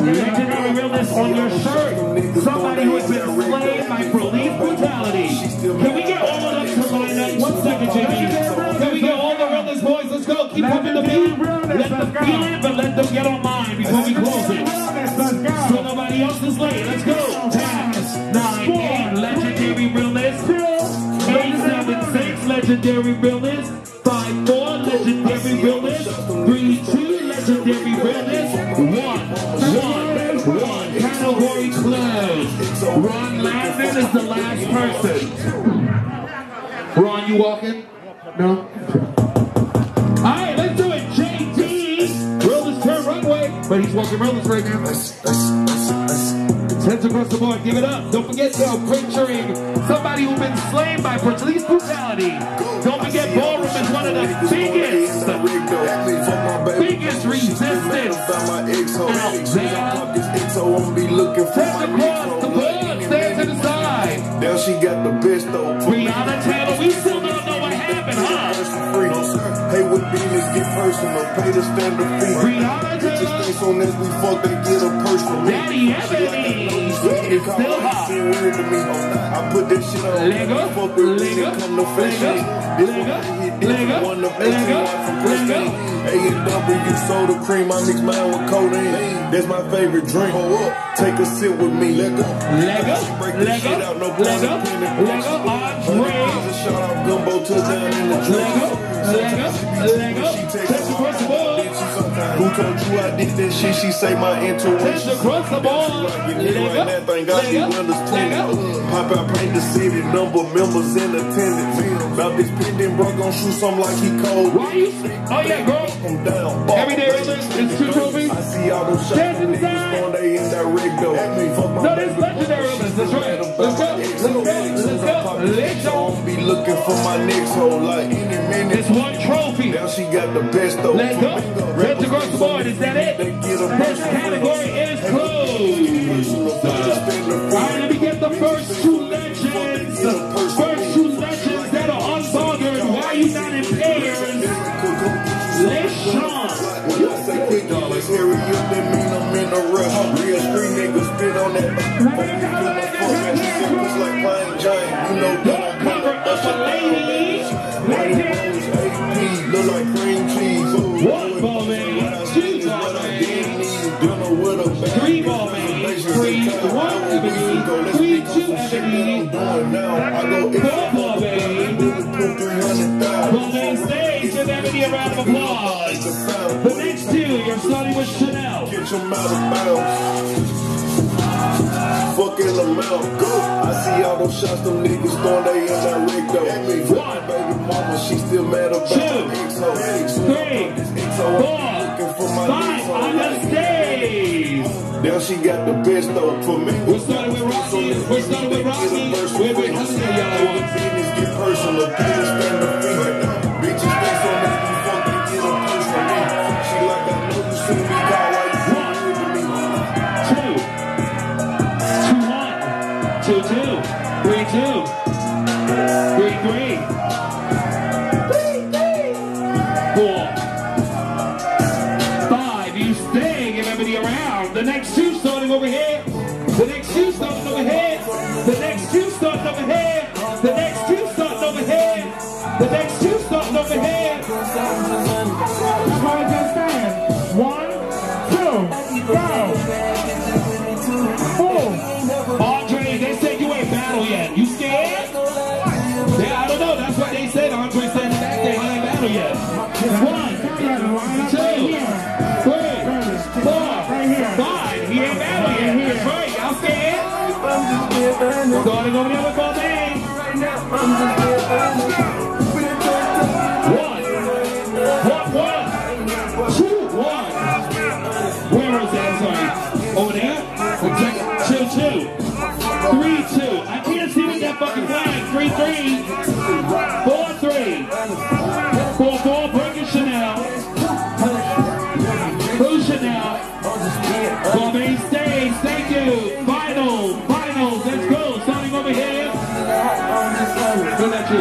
Legendary realness on your shirt. Somebody who has been slain by police brutality. Can we get all of them to line up? One second, Jimmy. Can we get all the realness boys? Let's go. Keep pumping the beat. Let them feel it, but let them get online before we close it. So nobody else is late. Let's go. Nine, eight. Legendary realness. Eight, seven, six. Legendary realness. Category closed. Ron Landon is the last person. Ron, you walking? No? Alright, let's do it. JT. Realness turn runway. But he's walking realness right now. Heads across the board, give it up. Don't forget, though, picturing somebody who's been slain by police brutality. Don't forget, Ballroom is one of the biggest, biggest got the best though. Breonna Taylor, we still don't know what happened, huh? Hey, with business get personal, pay the standard fee. Bitches Taylor. think so next we fuck, they get a personal. Daddy Ebony is still hot. weird to me. I put that shit on. Lego, Fuck with Lego, nigga, come fashion. Lego, This Lego, one hit Lego, different, one of Lego, Lego, from Christine. A and W soda cream, I mix mine with codeine. That's my favorite drink. Take a sip with me. Lego, Lego, Lego, Lego, Lego, Andre. Shout out gumbo to down in the drink. Lego, Lego, Lego. Touch across the board. Who told you I did that shit? She say my intuition. across the board. Get me right now, thank God these windows tinted. Pop out, paint the city, number members in attendance. About this pendant, bro, gon' shoot something like he cold. Why you? Oh yeah, girl. I'm down. Everyday realness is two trophies. I see all those shots, Stand inside. they in that rig though. No, this looking for my next hole like any minute. It's one trophy. Now she got the best though. Let's go. Across the board. Is that it? Get category is closed. All right, let me get the first two legends. First two legends that are unbothered. Why you not in pairs? Les Sean. Say quick, hurry up, that mean I'm in a rush. Real street niggas spit on that. Three, two ebony. Four Balmain. Ball man stays. Give ebony a round of applause. The next two, you're starting with Chanel. Get your mouth of bounce. Fucking amount, go. I see all those shots, them niggas throwing they in that rig though. One. Baby mama, she still mad about Two. the ex-ho. Three, Ex-ho, four, looking for my five ex-ho. on the stage. Now she got the best though for me. We're starting with Rocky. We're starting with Rocky. Wait, how's that, y'all? Business get personal. Business stand the feet. Bitches think so much you fuck they get a purse from me. She like I know you see me call why you weird to me. Two. Two one. Two two. Three two. Three three. The next two starting over here. The next two starting over here. The next two starting over here. The next two starting over here. The next two starting over here. Everybody just stand. One, two, they said you ain't battle yet. You scared? Yeah, I don't know. That's what they said. Andre said back there, he ain't battle yet. One, Starting over there with Balmain. One,